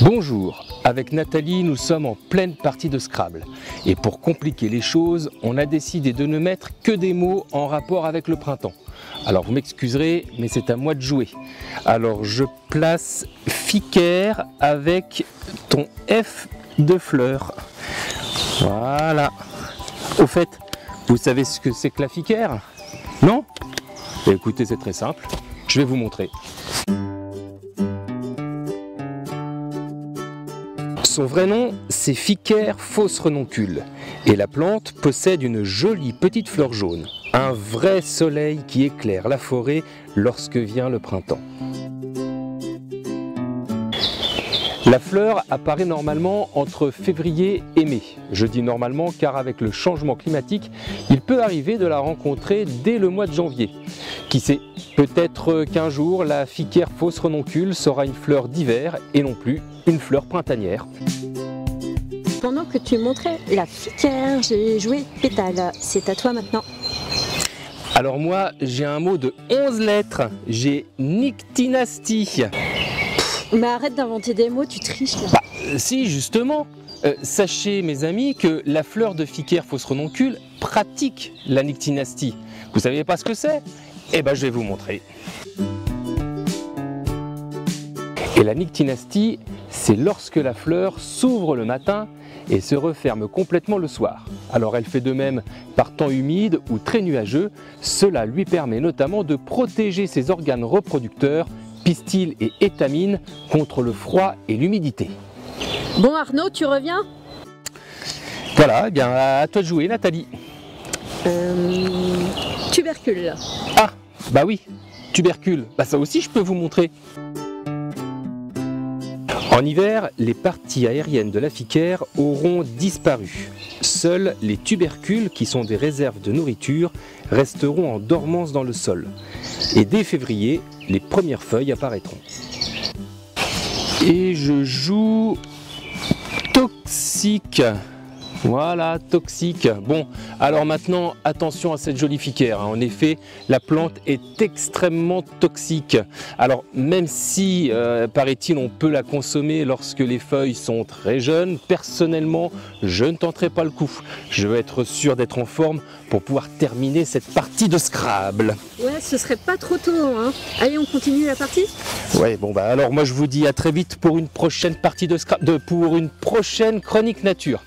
Bonjour, avec Nathalie, nous sommes en pleine partie de Scrabble. Et pour compliquer les choses, on a décidé de ne mettre que des mots en rapport avec le printemps. Alors vous m'excuserez, mais c'est à moi de jouer. Alors je place Ficaire avec ton F de fleurs. Voilà. Au fait, vous savez ce que c'est que la Ficaire Non? Eh, Écoutez, c'est très simple. Je vais vous montrer. Son vrai nom, c'est Ficaire fausse renoncule. Et la plante possède une jolie petite fleur jaune. Un vrai soleil qui éclaire la forêt lorsque vient le printemps. La fleur apparaît normalement entre février et mai. Je dis normalement car avec le changement climatique, il peut arriver de la rencontrer dès le mois de janvier. Qui sait, peut-être qu'un jour la ficaire fausse renoncule sera une fleur d'hiver et non plus une fleur printanière. Pendant que tu montrais la ficaire, j'ai joué pétale. C'est à toi maintenant. Alors moi, j'ai un mot de 11 lettres. J'ai Nyctinastie. Mais arrête d'inventer des mots, tu triches là. Bah, si, justement. Euh, sachez, mes amis, que la fleur de Ficaire fausse renoncule pratique la nyctinastie. Vous savez pas ce que c'est? Eh ben, je vais vous montrer. Et la nyctinastie, c'est lorsque la fleur s'ouvre le matin et se referme complètement le soir. Alors elle fait de même par temps humide ou très nuageux. Cela lui permet notamment de protéger ses organes reproducteurs, pistils et étamines, contre le froid et l'humidité. Bon Arnaud, tu reviens? Voilà, eh bien à toi de jouer Nathalie. Euh, Tubercule. Ah, bah oui, tubercule. Bah ça aussi je peux vous montrer. En hiver, les parties aériennes de la ficaire auront disparu. Seuls les tubercules, qui sont des réserves de nourriture, resteront en dormance dans le sol. Et dès février, les premières feuilles apparaîtront. Et je joue toxique. Voilà, toxique. Bon, alors maintenant, attention à cette jolie ficaire. hein. En effet, la plante est extrêmement toxique. Alors, même si, euh, paraît-il, on peut la consommer lorsque les feuilles sont très jeunes, personnellement, je ne tenterai pas le coup. Je veux être sûr d'être en forme pour pouvoir terminer cette partie de Scrabble. Ouais, ce serait pas trop tôt, hein. Allez, on continue la partie? Ouais, bon bah alors moi je vous dis à très vite pour une prochaine partie de Scrabble, de- pour une prochaine chronique nature.